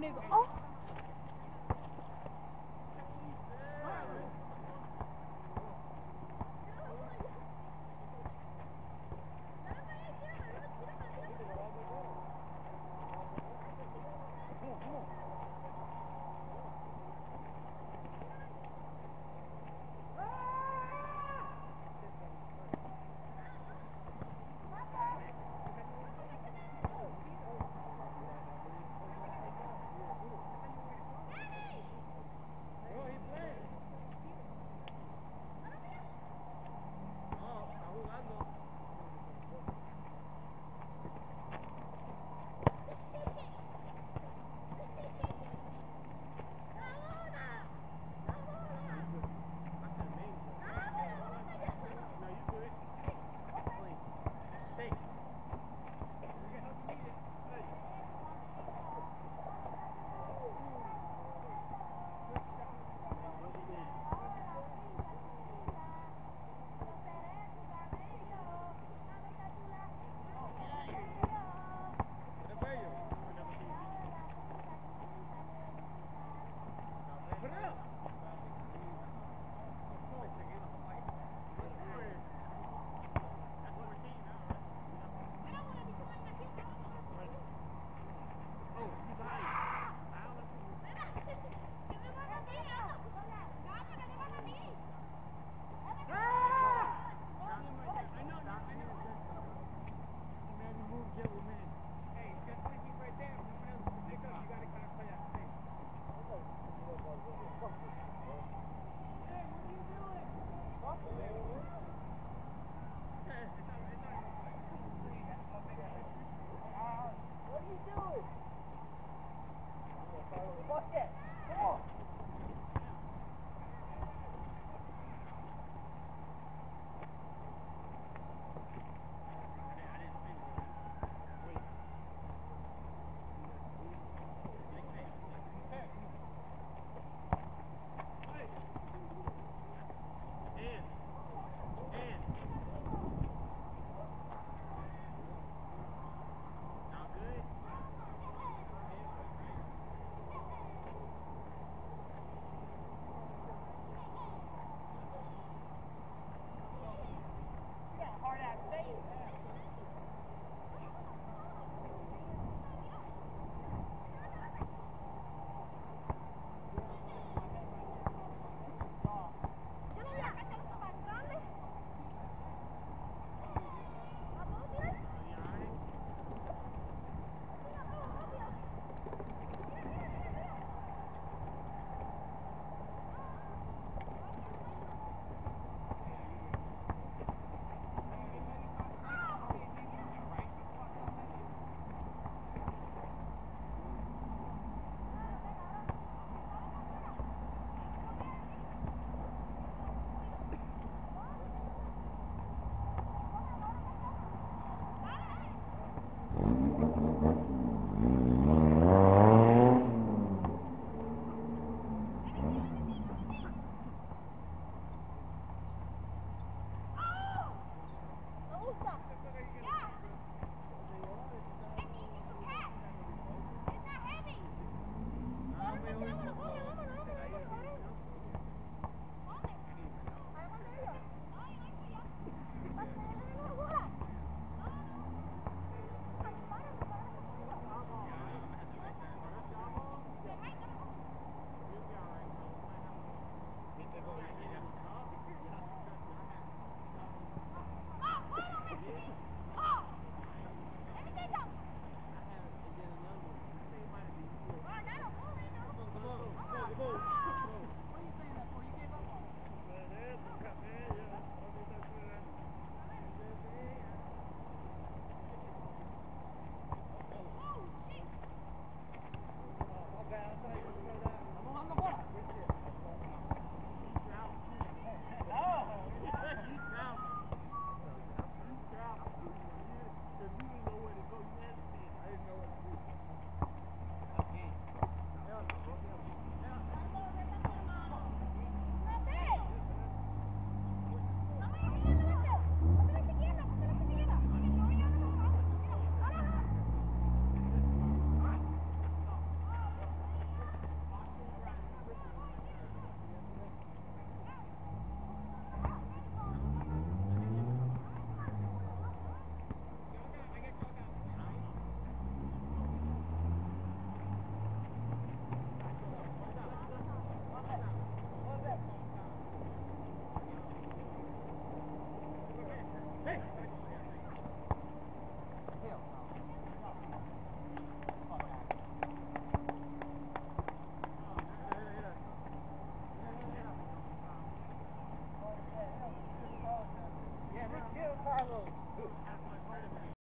那个哦